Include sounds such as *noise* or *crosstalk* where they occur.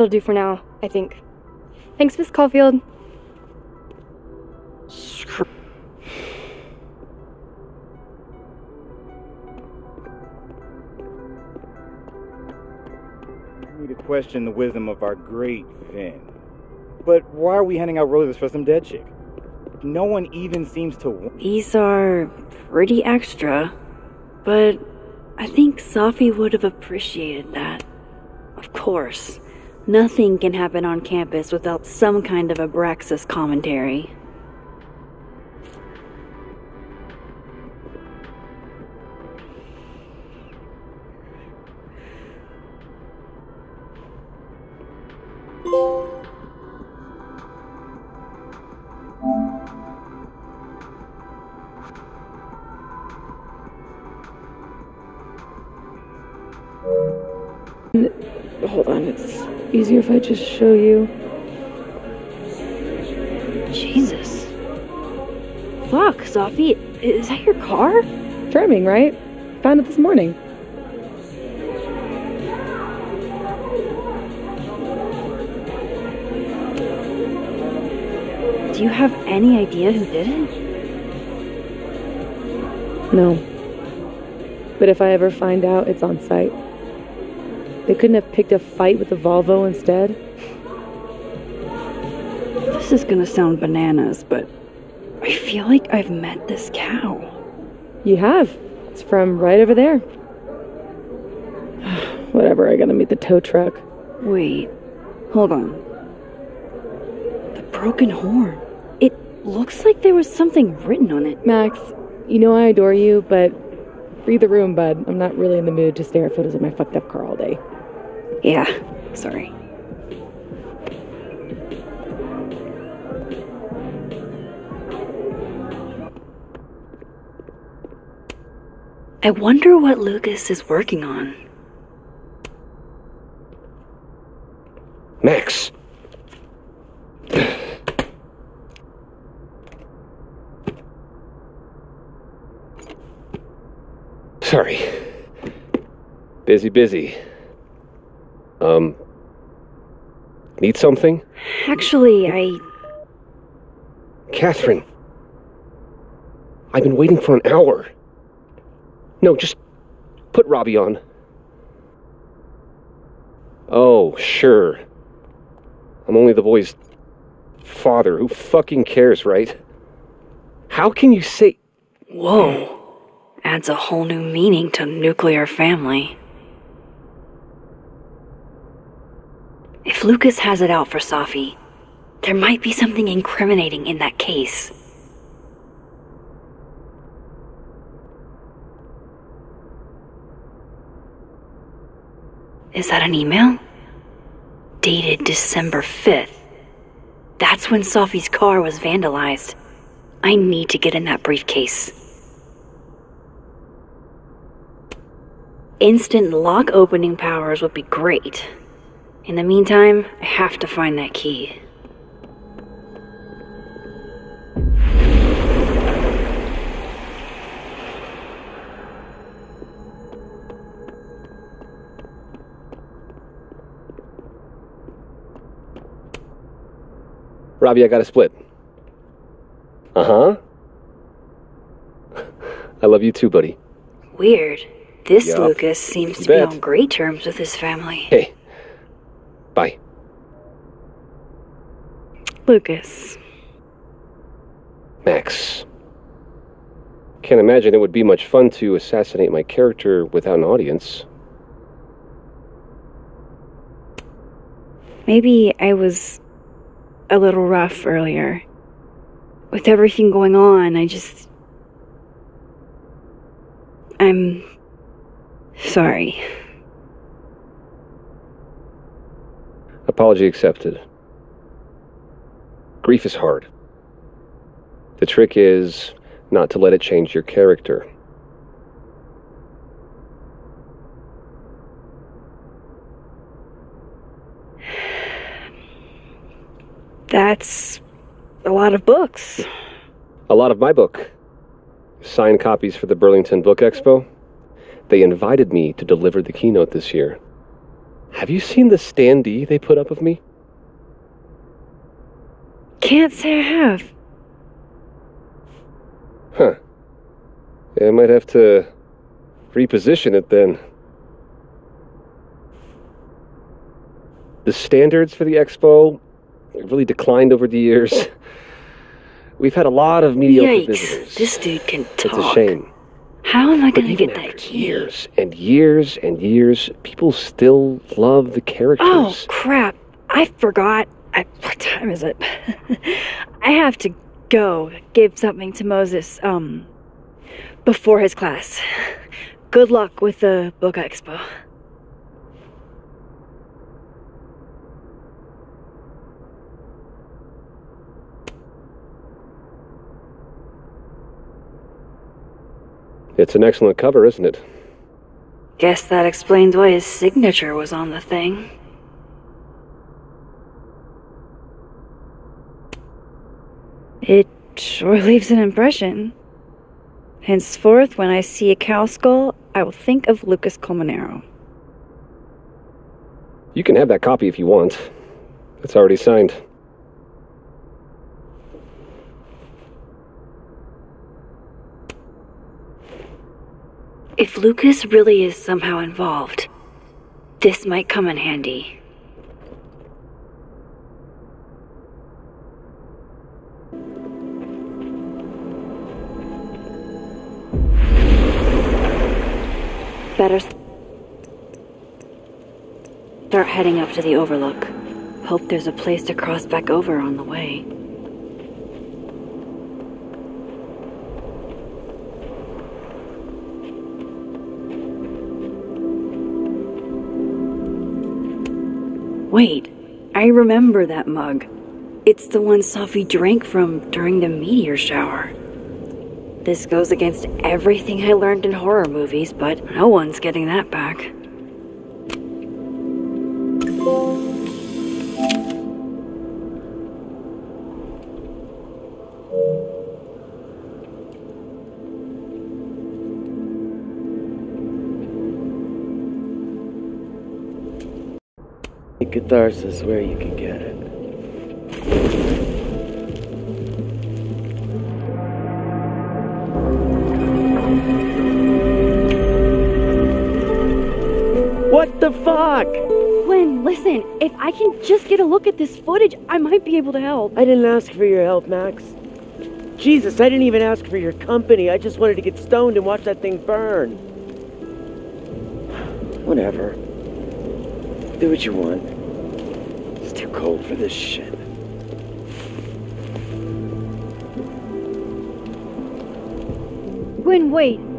That'll do for now, I think. Thanks, Miss Caulfield. Screw. Me to question the wisdom of our great Finn. But why are we handing out roses for some dead chick? No one even seems to. These are pretty extra, but I think Safi would have appreciated that. Of course, nothing can happen on campus without some kind of Abraxas commentary. Hold on, it's easier if I just show you. Jesus. Fuck, Safi, is that your car? Charming, right? Found it this morning. Do you have any idea who did it? No. But if I ever find out, it's on sight. They couldn't have picked a fight with the Volvo instead. This is gonna sound bananas, but I feel like I've met this cow. You have. It's from right over there. *sighs* Whatever, I gotta meet the tow truck. Wait, hold on. The broken horn. It looks like there was something written on it. Max, you know I adore you, but read the room, bud. I'm not really in the mood to stare at photos of my fucked up car all day. Yeah, sorry. I wonder what Lucas is working on. Max. *sighs* Sorry. Busy, busy. Um. Need something? Actually, I. Catherine. I've been waiting for an hour. No, just put Robbie on. Oh, sure. I'm only the boy's father. Who fucking cares, right? How can you say. Whoa. Adds a whole new meaning to nuclear family. Lucas has it out for Safi, there might be something incriminating in that case. Is that an email? Dated December 5th. That's when Safi's car was vandalized. I need to get in that briefcase. Instant lock opening powers would be great. In the meantime, I have to find that key. Robbie, I got a split. Uh huh. *laughs* I love you too, buddy. Weird. This Yup. Lucas seems to Bet. be on great terms with his family. Hey. Bye. Lucas. Max. Can't imagine it would be much fun to assassinate my character without an audience. Maybe I was a little rough earlier. With everything going on, I just. I'm. sorry. Apology accepted. Grief is hard. The trick is not to let it change your character. That's a lot of books. A lot of my book. Signed copies for the Burlington Book Expo. They invited me to deliver the keynote this year. Have you seen the standee they put up of me? Can't say I have. Huh. Yeah, I might have to reposition it then. The standards for the expo really declined over the years. *laughs* We've had a lot of mediocre visitors. This dude can talk. It's a shame. How am I gonna get that key? years and years and years, people still love the characters. Oh crap! I forgot. I, what time is it? *laughs* I have to go give something to Moses. Um, before his class. Good luck with the book expo. It's an excellent cover, isn't it? Guess that explains why his signature was on the thing. It sure *laughs* leaves an impression. Henceforth, when I see a cow skull, I will think of Lucas Colmenero. You can have that copy if you want. It's already signed. If Lucas really is somehow involved, this might come in handy. Better start heading up to the overlook. Hope there's a place to cross back over on the way. Wait, I remember that mug. It's the one Safi drank from during the meteor shower. This goes against everything I learned in horror movies, but no one's getting that back. Catharsis where you can get it. What the fuck? Gwen, listen, if I can just get a look at this footage, I might be able to help. I didn't ask for your help, Max. Jesus, I didn't even ask for your company. I just wanted to get stoned and watch that thing burn. *sighs* Whatever. Do what you want. Too cold for this shit. Gwen, wait.